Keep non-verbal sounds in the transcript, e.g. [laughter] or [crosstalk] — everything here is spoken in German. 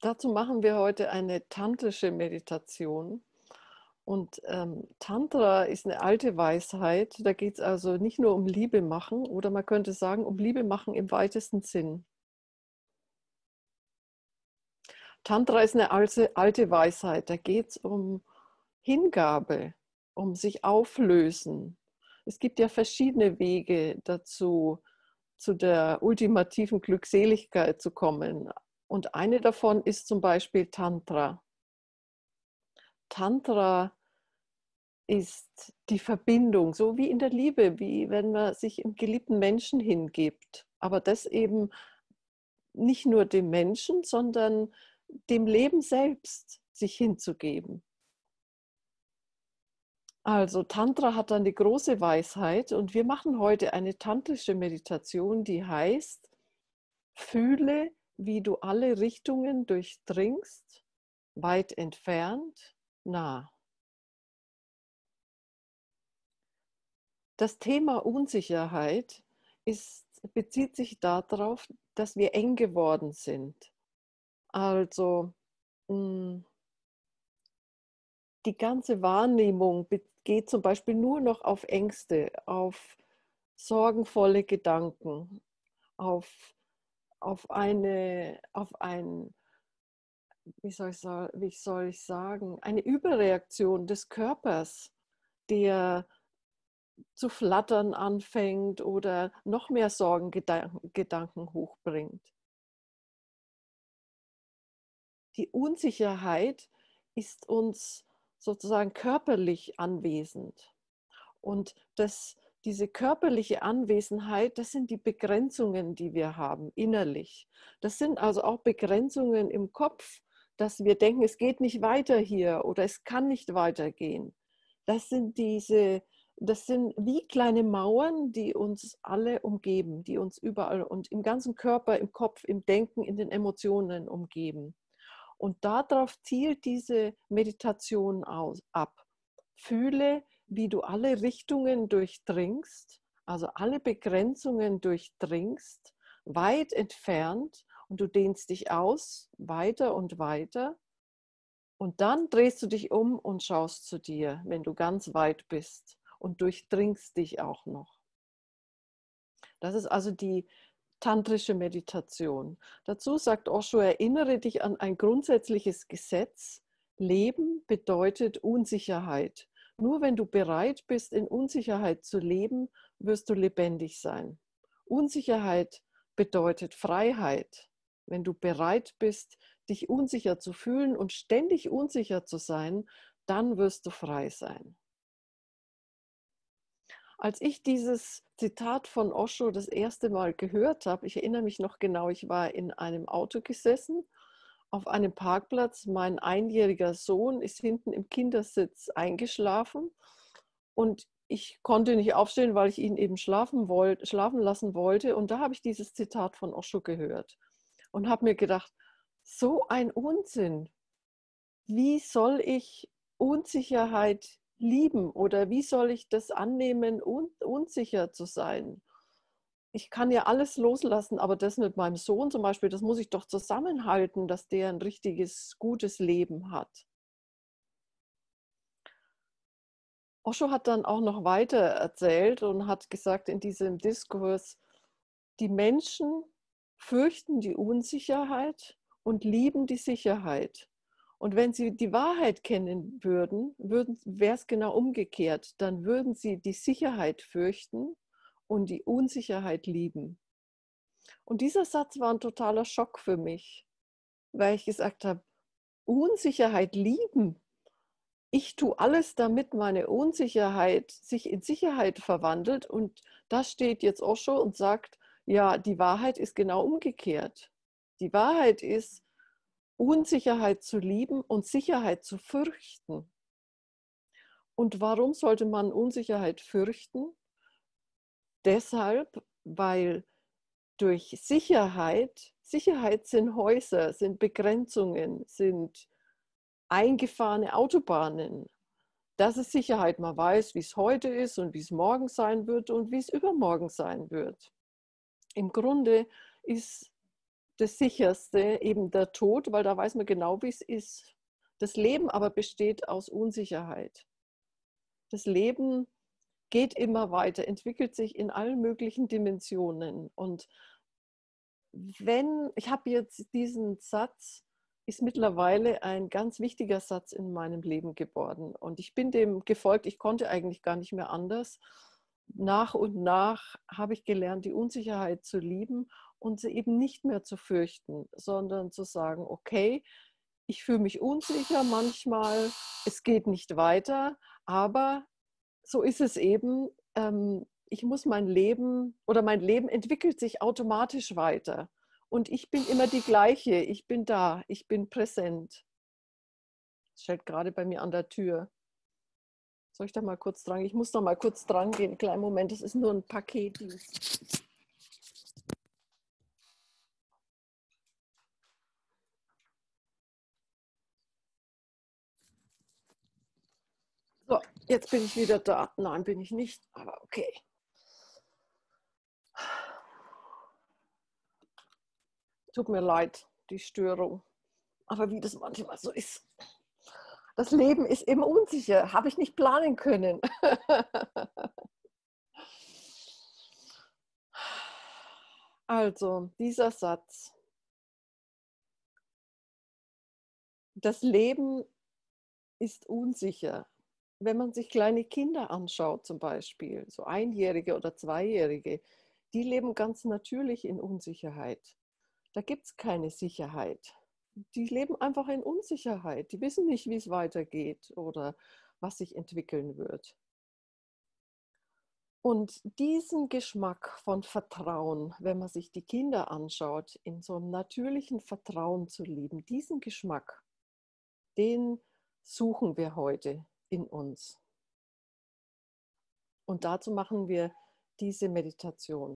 Dazu machen wir heute eine tantrische Meditation. Und ähm, Tantra ist eine alte Weisheit. Da geht es also nicht nur um Liebe machen oder man könnte sagen, um Liebe machen im weitesten Sinn. Tantra ist eine alte, alte Weisheit. Da geht es um Hingabe, um sich auflösen. Es gibt ja verschiedene Wege dazu, zu der ultimativen Glückseligkeit zu kommen. Und eine davon ist zum Beispiel Tantra. Tantra ist die Verbindung, so wie in der Liebe, wie wenn man sich im geliebten Menschen hingibt. Aber das eben nicht nur dem Menschen, sondern dem Leben selbst sich hinzugeben. Also Tantra hat dann die große Weisheit und wir machen heute eine tantrische Meditation, die heißt, fühle, wie du alle Richtungen durchdringst, weit entfernt, nah. Das Thema Unsicherheit ist, bezieht sich darauf, dass wir eng geworden sind. Also hm, die ganze Wahrnehmung geht zum Beispiel nur noch auf Ängste, auf sorgenvolle Gedanken, auf, auf, eine, auf ein, wie soll, ich, wie soll ich sagen, eine Überreaktion des Körpers, der zu flattern anfängt oder noch mehr Sorgengedanken hochbringt. Die Unsicherheit ist uns sozusagen körperlich anwesend. Und das, diese körperliche Anwesenheit, das sind die Begrenzungen, die wir haben innerlich. Das sind also auch Begrenzungen im Kopf, dass wir denken, es geht nicht weiter hier oder es kann nicht weitergehen. Das sind diese das sind wie kleine Mauern, die uns alle umgeben, die uns überall und im ganzen Körper, im Kopf, im Denken, in den Emotionen umgeben. Und darauf zielt diese Meditation aus, ab. Fühle, wie du alle Richtungen durchdringst, also alle Begrenzungen durchdringst, weit entfernt und du dehnst dich aus, weiter und weiter. Und dann drehst du dich um und schaust zu dir, wenn du ganz weit bist und durchdringst dich auch noch. Das ist also die tantrische Meditation. Dazu sagt Osho, erinnere dich an ein grundsätzliches Gesetz. Leben bedeutet Unsicherheit. Nur wenn du bereit bist, in Unsicherheit zu leben, wirst du lebendig sein. Unsicherheit bedeutet Freiheit. Wenn du bereit bist, dich unsicher zu fühlen und ständig unsicher zu sein, dann wirst du frei sein. Als ich dieses Zitat von Osho das erste Mal gehört habe, ich erinnere mich noch genau, ich war in einem Auto gesessen, auf einem Parkplatz. Mein einjähriger Sohn ist hinten im Kindersitz eingeschlafen und ich konnte nicht aufstehen, weil ich ihn eben schlafen, wollt, schlafen lassen wollte. Und da habe ich dieses Zitat von Osho gehört und habe mir gedacht, so ein Unsinn. Wie soll ich Unsicherheit lieben oder wie soll ich das annehmen, un unsicher zu sein? Ich kann ja alles loslassen, aber das mit meinem Sohn zum Beispiel, das muss ich doch zusammenhalten, dass der ein richtiges, gutes Leben hat. Osho hat dann auch noch weiter erzählt und hat gesagt in diesem Diskurs, die Menschen fürchten die Unsicherheit und lieben die Sicherheit. Und wenn sie die Wahrheit kennen würden, würden wäre es genau umgekehrt. Dann würden sie die Sicherheit fürchten und die Unsicherheit lieben. Und dieser Satz war ein totaler Schock für mich, weil ich gesagt habe, Unsicherheit lieben. Ich tue alles, damit meine Unsicherheit sich in Sicherheit verwandelt. Und das steht jetzt Osho und sagt, ja, die Wahrheit ist genau umgekehrt. Die Wahrheit ist, Unsicherheit zu lieben und Sicherheit zu fürchten. Und warum sollte man Unsicherheit fürchten? Deshalb, weil durch Sicherheit, Sicherheit sind Häuser, sind Begrenzungen, sind eingefahrene Autobahnen. Das ist Sicherheit. Man weiß, wie es heute ist und wie es morgen sein wird und wie es übermorgen sein wird. Im Grunde ist das Sicherste eben der Tod, weil da weiß man genau, wie es ist. Das Leben aber besteht aus Unsicherheit. Das Leben geht immer weiter, entwickelt sich in allen möglichen Dimensionen. Und wenn, ich habe jetzt diesen Satz, ist mittlerweile ein ganz wichtiger Satz in meinem Leben geworden. Und ich bin dem gefolgt, ich konnte eigentlich gar nicht mehr anders. Nach und nach habe ich gelernt, die Unsicherheit zu lieben und sie eben nicht mehr zu fürchten, sondern zu sagen, okay, ich fühle mich unsicher manchmal, es geht nicht weiter, aber so ist es eben. Ähm, ich muss mein Leben oder mein Leben entwickelt sich automatisch weiter. Und ich bin immer die gleiche. Ich bin da, ich bin präsent. Es steht gerade bei mir an der Tür. Soll ich da mal kurz dran? Ich muss da mal kurz dran gehen. Kleinen Moment, das ist nur ein Paket. So, jetzt bin ich wieder da. Nein, bin ich nicht, aber okay. Tut mir leid, die Störung. Aber wie das manchmal so ist. Das Leben ist immer unsicher, habe ich nicht planen können. [laughs] Also, dieser Satz. Das Leben ist unsicher wenn man sich kleine Kinder anschaut, zum Beispiel, so Einjährige oder Zweijährige, die leben ganz natürlich in Unsicherheit. Da gibt es keine Sicherheit. Die leben einfach in Unsicherheit. Die wissen nicht, wie es weitergeht oder was sich entwickeln wird. Und diesen Geschmack von Vertrauen, wenn man sich die Kinder anschaut, in so einem natürlichen Vertrauen zu leben, diesen Geschmack, den suchen wir heute in uns. Und dazu machen wir diese Meditation.